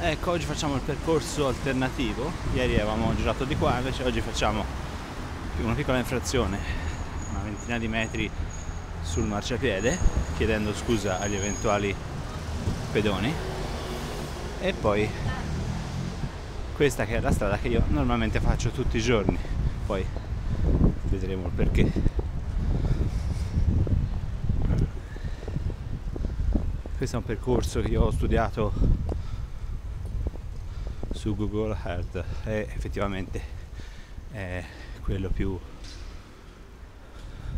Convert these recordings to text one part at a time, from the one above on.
ecco oggi facciamo il percorso alternativo. Ieri avevamo girato di qua invece oggi facciamo una piccola infrazione una ventina di metri sul marciapiede chiedendo scusa agli eventuali pedoni. E poi questa che è la strada che io normalmente faccio tutti i giorni. Poi vedremo il perché. Questo è un percorso che io ho studiato su Google Earth. E effettivamente è quello più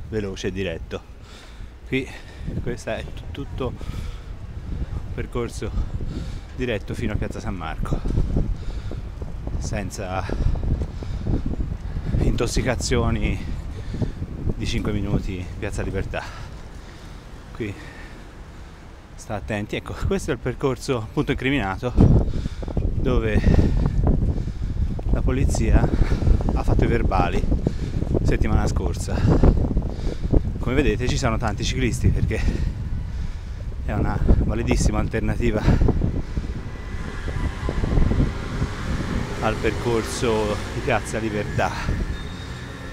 veloce e diretto. Qui questo è tutto un percorso diretto fino a Piazza San Marco senza intossicazioni di 5 minuti Piazza Libertà. Qui sta attenti. Ecco questo è il percorso appunto incriminato dove la polizia ha fatto i verbali settimana scorsa come vedete ci sono tanti ciclisti perché è una validissima alternativa al percorso di Piazza Libertà.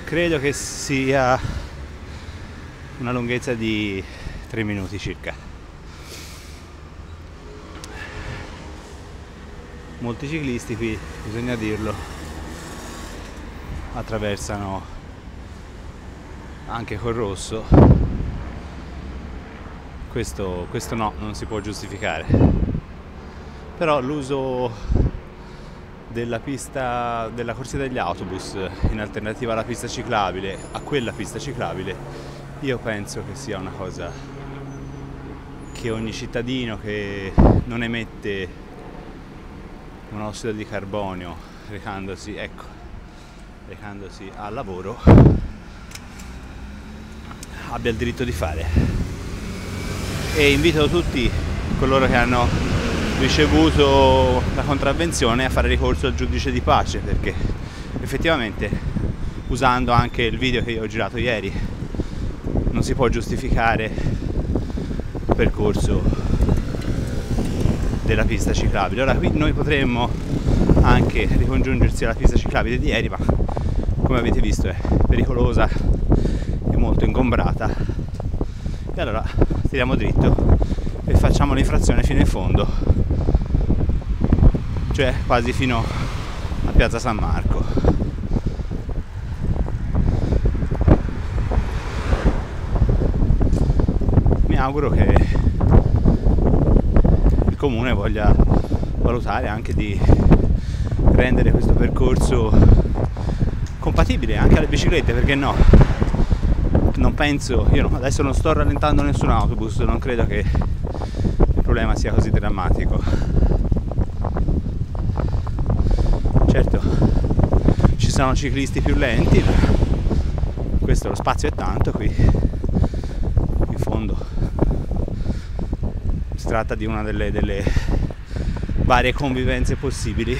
Credo che sia una lunghezza di 3 minuti circa. Molti ciclisti qui, bisogna dirlo, attraversano anche col rosso. Questo, questo no, non si può giustificare. Però l'uso della pista della corsia degli autobus in alternativa alla pista ciclabile a quella pista ciclabile io penso che sia una cosa che ogni cittadino che non emette monossido di carbonio recandosi ecco recandosi al lavoro abbia il diritto di fare. E invito tutti coloro che hanno ricevuto la contravvenzione a fare ricorso al giudice di pace perché effettivamente usando anche il video che io ho girato ieri non si può giustificare il percorso della pista ciclabile. Ora qui noi potremmo anche ricongiungersi alla pista ciclabile di ieri, ma come avete visto è pericolosa e molto ingombrata. E allora tiriamo dritto e facciamo l'infrazione fino in fondo cioè quasi fino a Piazza San Marco. Mi auguro che il comune voglia valutare anche di rendere questo percorso compatibile anche alle biciclette, perché no? Non penso, io adesso non sto rallentando nessun autobus, non credo che il problema sia così drammatico. certo ci sono ciclisti più lenti questo lo spazio è tanto qui in fondo tratta di una delle, delle varie convivenze possibili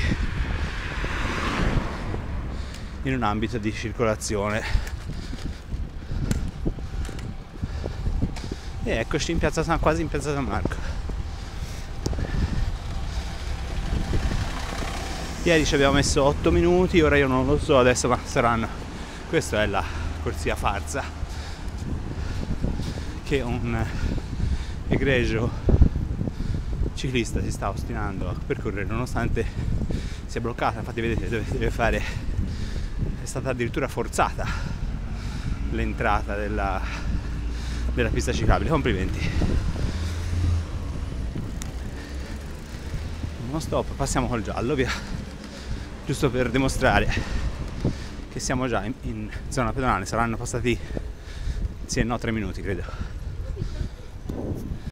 in un ambito di circolazione. E eccoci in piazza San, quasi in piazza San Marco. Ieri ci abbiamo messo 8 minuti ora io non lo so adesso ma saranno questa è la corsia farsa che un egregio ciclista si sta ostinando a percorrere nonostante sia bloccata infatti vedete dove deve fare è stata addirittura forzata l'entrata della, della pista ciclabile. Complimenti. Non stop passiamo col giallo via. Giusto per dimostrare che siamo già in, in zona pedonale saranno passati sì no tre minuti credo